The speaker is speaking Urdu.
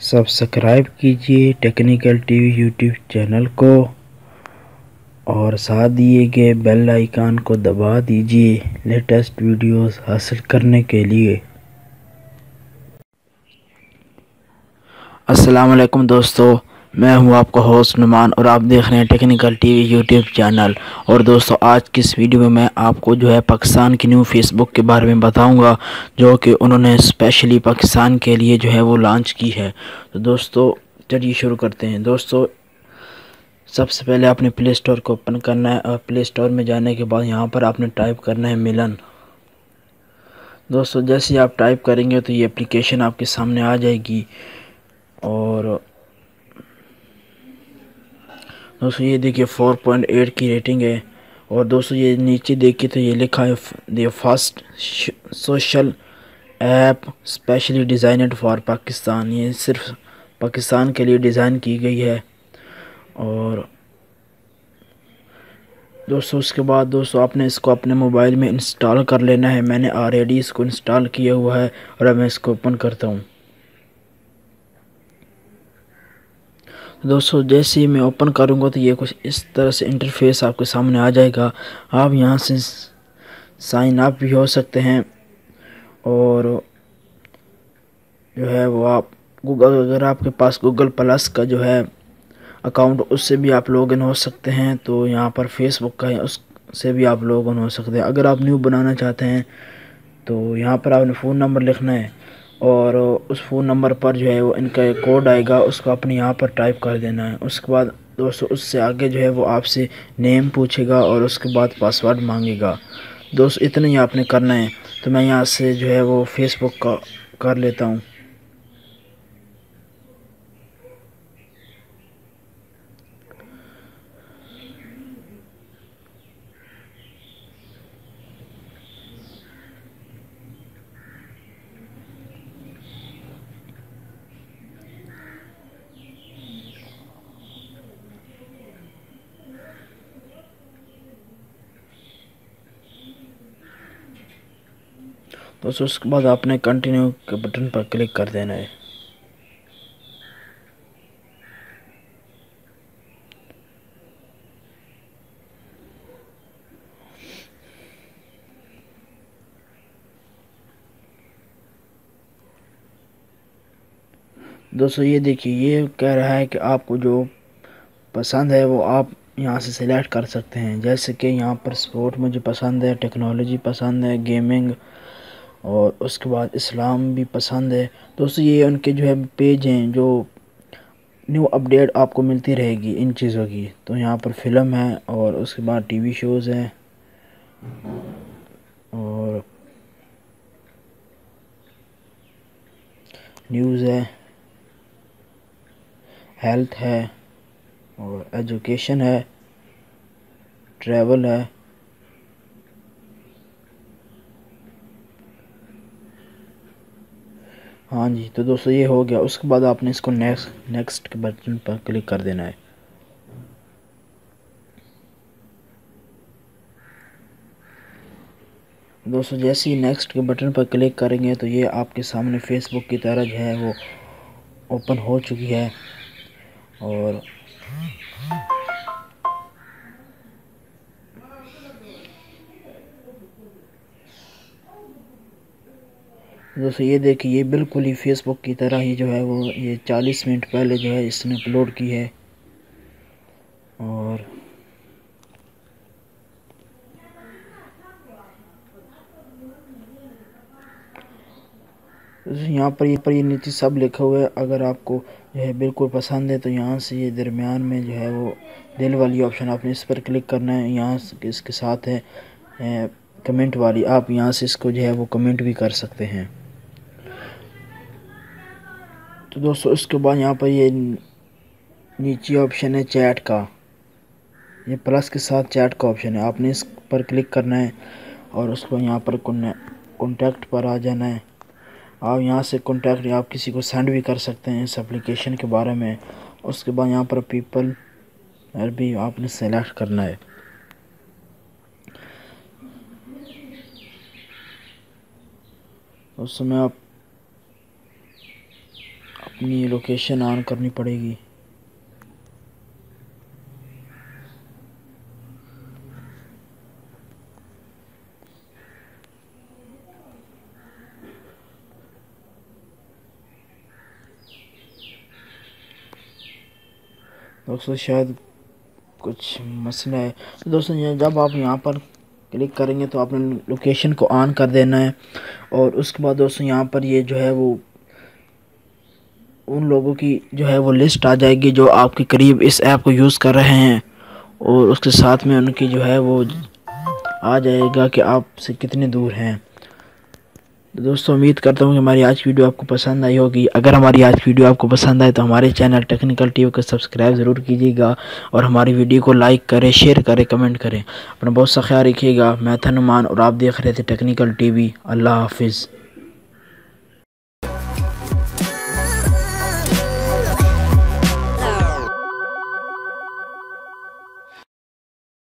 سبسکرائب کیجیے technical T V YouTube channel کو اور ساتھ دیے گئے بیل آئیکن کو دبا دیجیے لیٹسٹ ویڈیوز حاصل کرنے کے لیے۔ السلام علیکم دوستو میں ہوں آپ کا ہوسٹ نمان اور آپ دیکھ رہے ہیں technical T V YouTube channel اور دوستو، آج کی اس ویڈیو میں میں آپ کو جو ہے پاکستان کی نیو فیس بک کے بارے میں بتاؤں گا جو کہ انہوں نے اسپیشلی پاکستان کے لیے جو ہے وہ لانچ کی ہے. تو دوستو، چلیے شروع کرتے ہیں. دوستو، سب سے پہلے آپ نے پلے سٹور کو اوپن کرنا ہے اور پلے سٹور میں جانے کے بعد یہاں پر آپ نے ٹائپ کرنا ہے ملن دوستو، جیسے آپ ٹائپ کریں گے تو یہ اپلیکیشن آپ کے سامنے آ جائے گی اور دوستو، یہ دیکھیے فور پوائنٹ ایٹ کی ریٹنگ ہے۔ اور دوستو، یہ نیچے دیکھیے تو یہ لکھا ہے the fast social app specially designed for Pakistan یہ صرف پاکستان کے لیے ڈیزائن کی گئی ہے۔ اور دوستو، اس کے بعد دوستو، آپ نے اس کو اپنے موبائل میں انسٹال کر لینا ہے۔ میں نے آلریڈی اس کو انسٹال کیا ہوا ہے اور اب میں اس کو اوپن کرتا ہوں۔ دوستو، جیسے ہی میں اوپن کروں گا تو یہ کچھ اس طرح سے انٹرفیس آپ کے سامنے آ جائے گا۔ آپ یہاں سے سائن اپ بھی ہو سکتے ہیں اور جو ہے وہ آپ گوگل اگر آپ کے پاس گوگل پلس کا جو ہے اکاؤنٹ اس سے بھی آپ لاگ ان ہو سکتے ہیں تو یہاں پر فیس بک کا ہے اس سے بھی آپ لاگ ان ہو سکتے ہیں۔ اگر آپ نیو بنانا چاہتے ہیں تو یہاں پر آپ نے فون نمبر لکھنا ہے۔ اور اس فون نمبر پر جو ہے وہ ان کا ایک کوڈ آئے گا، اس کو اپنے یہاں پر ٹائپ کر دینا ہے۔ اس کے بعد دوستو، اس سے آگے جو ہے وہ آپ سے نیم پوچھے گا اور اس کے بعد پاسورڈ مانگے گا۔ دوست اتنا ہی آپ نے کرنا ہے۔ تو میں یہاں سے جو ہے وہ فیس بک کا کر لیتا ہوں۔ بس اس کے بعد آپ نے کنٹینیو کے بٹن پر کلک کر دینا ہے۔ دوستو، یہ دیکھیے، یہ کہہ رہا ہے کہ آپ کو جو پسند ہے وہ آپ یہاں سے سلیکٹ کر سکتے ہیں۔ جیسے کہ یہاں پر سپورٹ مجھے پسند ہے ٹیکنالوجی پسند ہے گیمنگ اور اس کے بعد اسلام بھی پسند ہے۔ دوستو، یہ ان کے جو ہے پیج ہیں جو نیو اپڈیٹ آپ کو ملتی رہے گی ان چیزوں کی۔ تو یہاں پر فلم ہے اور اس کے بعد ٹی وی شوز ہیں۔ اور نیوز ہے۔ ہیلتھ ہے۔ اور ایجوکیشن ہے۔ ٹریول ہے۔ ہاں جی تو دوستو یہ ہو گیا، اس کے بعد آپ نے اس کو نیکسٹ نیکسٹ کے بٹن پر کلک کر دینا ہے۔ دوستو جیسے ہی نیکسٹ کے بٹن پر کلک کریں گے تو یہ آپ کے سامنے فیس بک کی طرح جو ہے وہ اوپن ہو چکی ہے اور دوستو، یہ دیکھیں یہ بالکل ہی فیس بک کی طرح ہی جو ہے وہ یہ چالیس منٹ پہلے جو ہے اس نے اپلوڈ کی ہے۔ اور یہاں پر یہ پر یہ نیچے سب لکھا ہوا ہے۔ اگر آپ کو جو ہے بالکل پسند ہے تو یہاں سے یہ درمیان میں جو ہے وہ دل والی آپشن آپ نے اس پر کلک کرنا ہے۔ یہاں اس کے ساتھ ہے کمنٹ والی آپ یہاں سے اس کو جو ہے وہ کمنٹ بھی کر سکتے ہیں۔ تو دوستو، اس کے بعد یہاں پر یہ نیچے آپشن ہے چیٹ کا۔ یہ پلس کے ساتھ چیٹ کا آپشن ہے۔ آپ نے اس پر کلک کرنا ہے اور اس کو یہاں پر کنٹیکٹ پر آ جانا ہے۔ آپ یہاں سے کنٹیکٹ آپ کسی کو سینڈ بھی کر سکتے ہیں اس اپلیکیشن کے بارے میں۔ اس کے بعد یہاں پر پیپل بھی آپ نے سلیکٹ کرنا ہے۔ اس میں آپ اپنی لوکیشن آن کرنی پڑے گی۔ دوستو، شاید کچھ مسئلہ ہے۔ تو دوستو جب آپ یہاں پر کلک کریں گے تو آپ نے لوکیشن کو آن کر دینا ہے اور اس کے بعد دوستو، یہاں پر یہ جو ہے وہ ان لوگوں کی جو ہے وہ لسٹ آ جائے گی جو آپ کے قریب اس ایپ کو یوز کر رہے ہیں اور اس کے ساتھ میں ان کی جو ہے وہ آ جائے گا کہ آپ سے کتنے دور ہیں۔ دوستو، امید کرتا ہوں کہ ہماری آج کی ویڈیو آپ کو پسند آئی ہوگی۔ اگر ہماری آج کی ویڈیو آپ کو پسند آئے تو ہمارے چینل ٹیکنیکل ٹی وی کو سبسکرائب ضرور کیجیے گا اور ہماری ویڈیو کو لائک کریں شیئر کریں کمنٹ کریں۔ اپنا بہت سا خیال رکھیے گا۔ میں تھنمان اور آپ دیکھ رہے تھے ٹیکنیکل ٹی وی اللہ حافظ۔